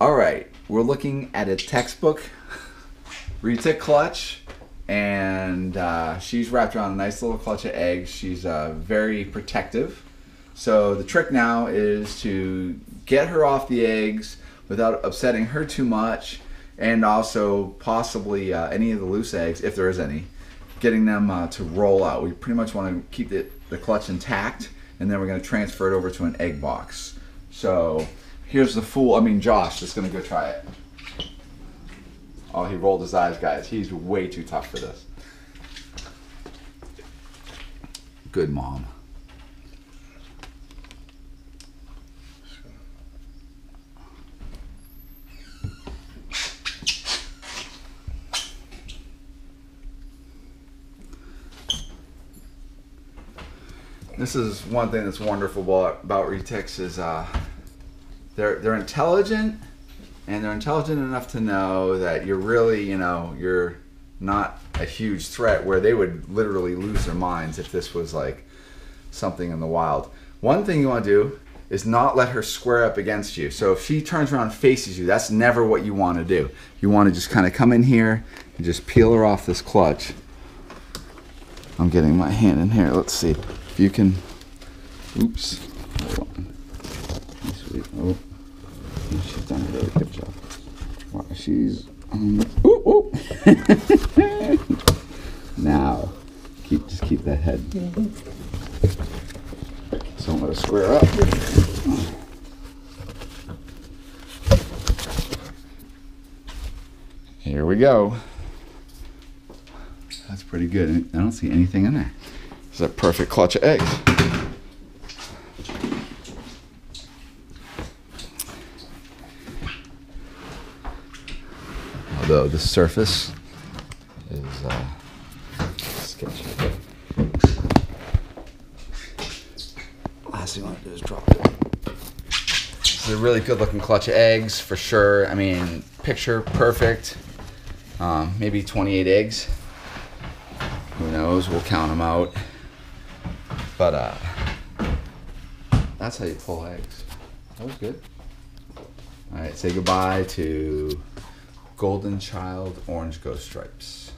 All right, we're looking at a textbook Retic clutch, and uh, she's wrapped around a nice little clutch of eggs. She's uh, very protective. So the trick now is to get her off the eggs without upsetting her too much, and also possibly uh, any of the loose eggs, if there is any, getting them uh, to roll out. We pretty much want to keep it, the clutch intact, and then we're going to transfer it over to an egg box. So here's the fool. I mean, Josh is going to go try it. Oh, he rolled his eyes, guys. He's way too tough for this. Good mom. This is one thing that's wonderful about, about Retics is uh, they're they're intelligent and they're intelligent enough to know that you're really you know you're not a huge threat where they would literally lose their minds if this was like something in the wild. One thing you want to do is not let her square up against you. So if she turns around and faces you, that's never what you want to do. You want to just kind of come in here and just peel her off this clutch. I'm getting my hand in here. Let's see if you can. Oops. Hold on. Sweet. Oh, she's done a really good job. Wow, she's. Um, ooh, ooh. now, keep just keep that head. So I'm gonna square up. Here we go. That's pretty good. I don't see anything in there. It's a perfect clutch of eggs. Although the surface is uh, sketchy. Last thing I want to do is drop it. This is a really good looking clutch of eggs for sure. I mean, picture perfect. Um, maybe 28 eggs. Who knows? We'll count them out. But uh, that's how you pull eggs. That was good. All right, say goodbye to Golden Child Orange Ghost Stripes.